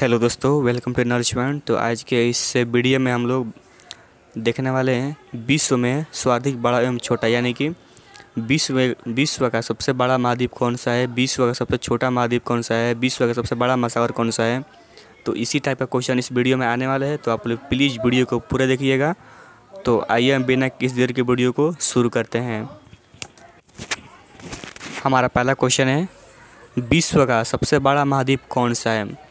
Hello दोस्तों, welcome to nourishment तो आज के इस वीडियो में हम लोग देखने वाले हैं विश्व में सर्वाधिक बड़ा एवं छोटा, यानी कि विश्व विश्व का सबसे बड़ा महाद्वीप कौन सा है, विश्व का सबसे छोटा महाद्वीप कौन सा है, विश्व का सबसे बड़ा मसावर कौन सा है। तो इसी टाइप का क्वेश्चन इस वीडियो में आने वाला है तो आप लोग प्लीज़ वीडियो को पूरा देखिएगा। तो आइए हम बिना किस देर के वीडियो को शुरू करते हैं। हमारा पहला क्वेश्चन है, विश्व का सबसे बड़ा महाद्वीप कौन सा है?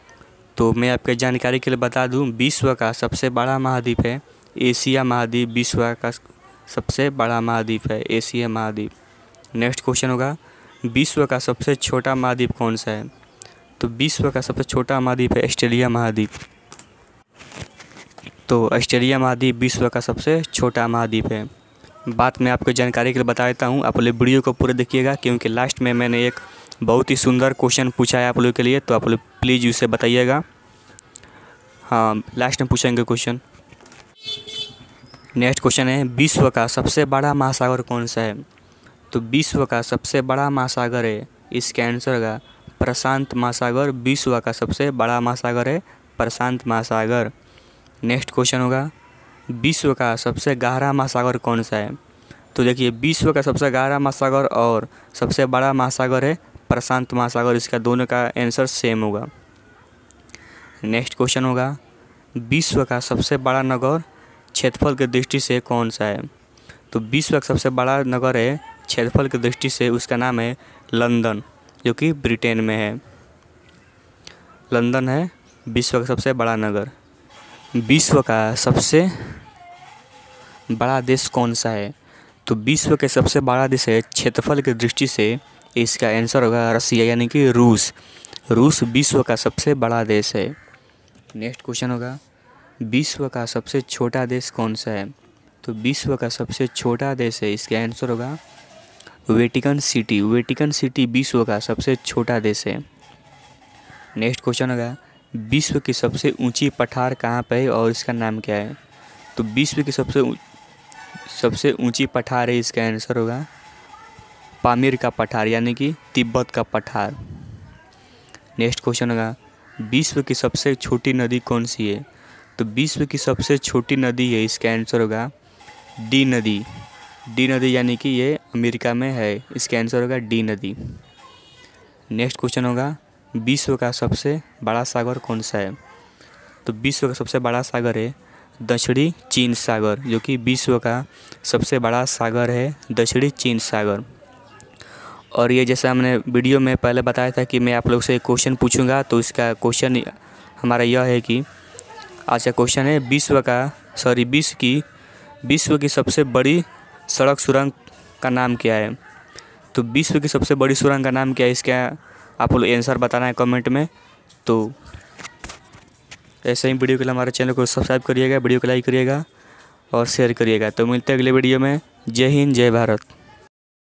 तो मैं आपके जानकारी के लिए बता दूँ, विश्व का सबसे बड़ा महाद्वीप है एशिया महाद्वीप। विश्व का सबसे बड़ा महाद्वीप है एशिया महाद्वीप। नेक्स्ट क्वेश्चन होगा, विश्व का सबसे छोटा महाद्वीप कौन सा है? तो विश्व का सबसे छोटा महाद्वीप है ऑस्ट्रेलिया महाद्वीप। तो ऑस्ट्रेलिया महाद्वीप विश्व का सबसे छोटा महाद्वीप है। बात मैं आपको जानकारी के लिए बता देता हूँ, आप वीडियो को पूरा देखिएगा, क्योंकि लास्ट में मैंने एक बहुत ही सुंदर क्वेश्चन पूछा है आप लोग के लिए तो आप लोग प्लीज़ उसे बताइएगा। हाँ लास्ट में पूछेंगे क्वेश्चन नेक्स्ट क्वेश्चन है, विश्व का सबसे बड़ा महासागर कौन सा है? तो विश्व का सबसे बड़ा महासागर है, इसके आंसर का प्रशांत महासागर। विश्व का सबसे बड़ा महासागर है, प्रशांत महासागर। नेक्स्ट क्वेश्चन होगा, विश्व का सबसे गहरा महासागर कौन सा है? तो देखिए, विश्व का सबसे गहरा महासागर और सबसे बड़ा महासागर है प्रशांत महासागर, इसका दोनों का आंसर सेम होगा। नेक्स्ट क्वेश्चन होगा, विश्व का सबसे बड़ा नगर क्षेत्रफल की दृष्टि से कौन सा है? तो विश्व का सबसे बड़ा नगर है क्षेत्रफल की दृष्टि से, उसका नाम है लंदन, जो कि ब्रिटेन में है। लंदन है विश्व का सबसे बड़ा नगर। विश्व का सबसे बड़ा देश कौन सा है? तो विश्व के सबसे बड़ा देश है क्षेत्रफल की दृष्टि से इसका आंसर होगा रसिया, यानी कि रूस। रूस विश्व का सबसे बड़ा देश है। नेक्स्ट क्वेश्चन होगा, विश्व का सबसे छोटा देश कौन सा है? तो विश्व का सबसे छोटा देश है, इसका आंसर होगा वेटिकन सिटी वेटिकन सिटी विश्व का सबसे छोटा देश है। नेक्स्ट क्वेश्चन होगा, विश्व की सबसे ऊँची पठार कहाँ पर है और इसका नाम क्या है? तो विश्व की सबसे सबसे ऊँची पठार है, इसका आंसर होगा पामीर का पठार, यानी कि तिब्बत का पठार। नेक्स्ट क्वेश्चन होगा, विश्व की सबसे छोटी नदी कौन सी है? तो विश्व की सबसे छोटी नदी है, इसका आंसर होगा, डी नदी। डी नदी यानी कि ये अमेरिका में है, इसका आंसर होगा डी नदी। नेक्स्ट क्वेश्चन होगा, विश्व का सबसे बड़ा सागर कौन सा है? तो विश्व का सबसे बड़ा सागर है दक्षिणी चीन सागर, जो कि विश्व का सबसे बड़ा सागर है दक्षिणी चीन सागर। और ये जैसा हमने वीडियो में पहले बताया था कि मैं आप लोग से एक क्वेश्चन पूछूँगा तो इसका क्वेश्चन हमारा यह है कि आज का क्वेश्चन है विश्व का सॉरी विश्व की विश्व की सबसे बड़ी सड़क सुरंग का नाम क्या है? तो विश्व की सबसे बड़ी सुरंग का नाम क्या है, इसका आप लोग आंसर बताना है कमेंट में। तो ऐसे ही वीडियो के लिए हमारे चैनल को सब्सक्राइब करिएगा, वीडियो को लाइक करिएगा और शेयर करिएगा। तो मिलते हैं अगले वीडियो में। जय हिंद, जय भारत।